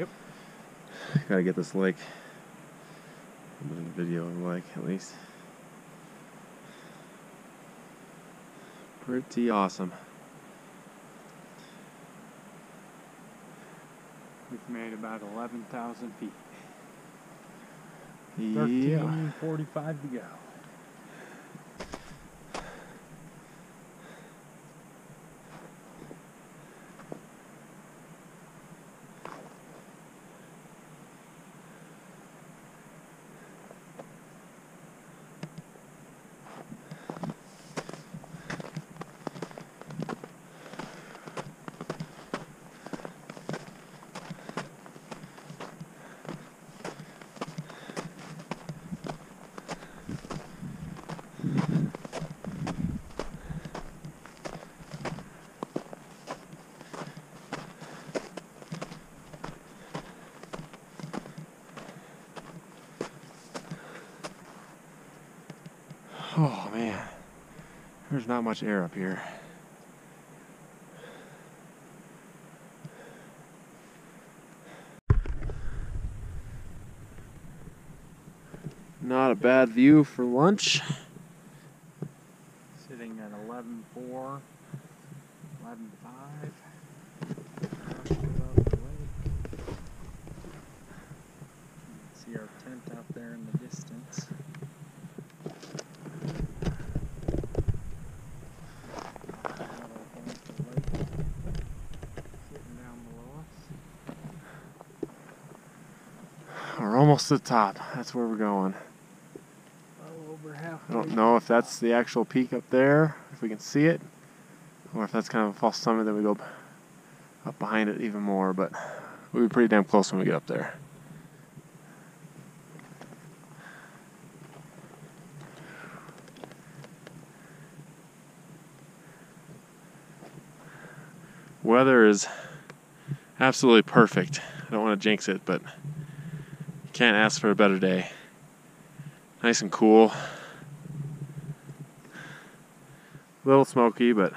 Yep. Gotta get this lake. in the video of the lake at least. Pretty awesome. We've made about 11,000 feet. Yeah. 1345 to go. Oh man, there's not much air up here. Not a bad view for lunch. Sitting at 11.4, 11.5. See our tent out there in the distance. We're almost to the top. That's where we're going. Well over halfway. I don't know if that's the actual peak up there, if we can see it, or if that's kind of a false summit that we go up behind it even more, but we'll be pretty damn close when we get up there. Weather is absolutely perfect. I don't want to jinx it, but can't ask for a better day. Nice and cool. A little smoky, but